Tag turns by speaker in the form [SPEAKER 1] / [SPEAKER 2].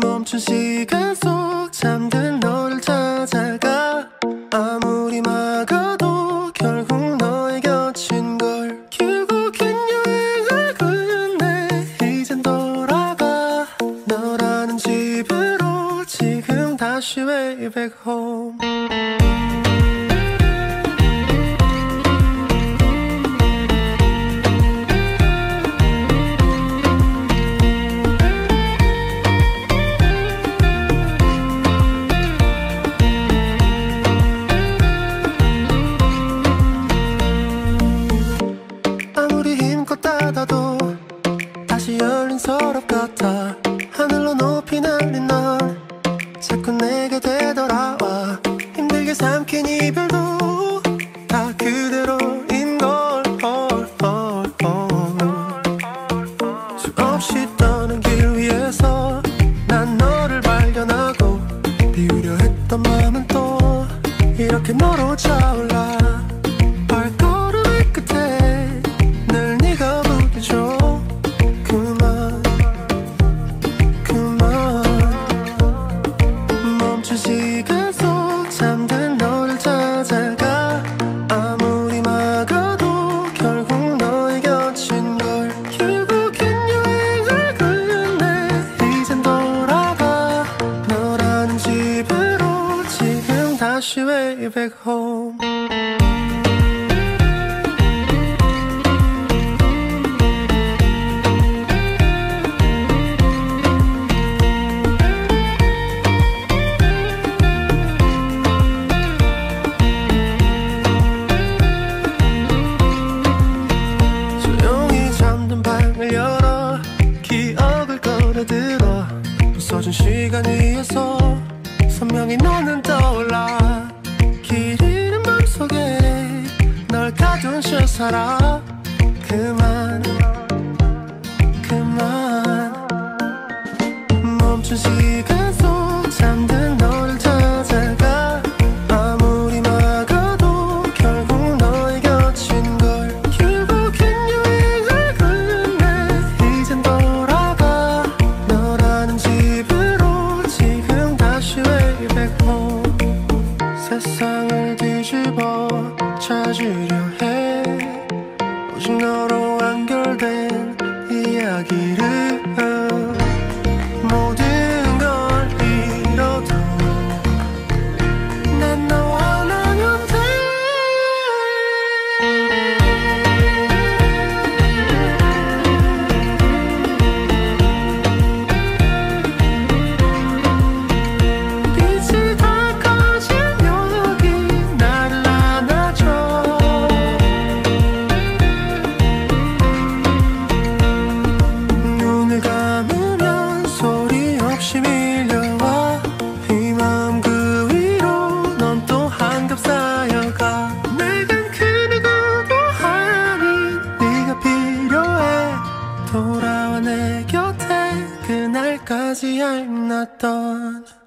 [SPEAKER 1] 멈춘 시간 속 잠든 너를 찾아가. 아무리 막아도 결국 너의 곁인 걸 결국엔 여행을 끝내 이젠 돌아가. 너라는 집으로 지금 다시 way back home 이렇게 차 다시 way back home 조용히 잠든 방을 열어. 기억을 꺼내들어. 부서진 시간 위 채 살아. 그만 그만. 멈춘 시간 속 잠든 너를 찾아가. 아무리 막아도 결국 너의 곁인 걸. 결국엔 여행을 끝내 이젠 돌아가. 너라는 집으로 지금 다시 way back home 세상을 뒤집어 찾으려 해 너로 완결된 이야기를 돌아와 내 곁에 그날까지 done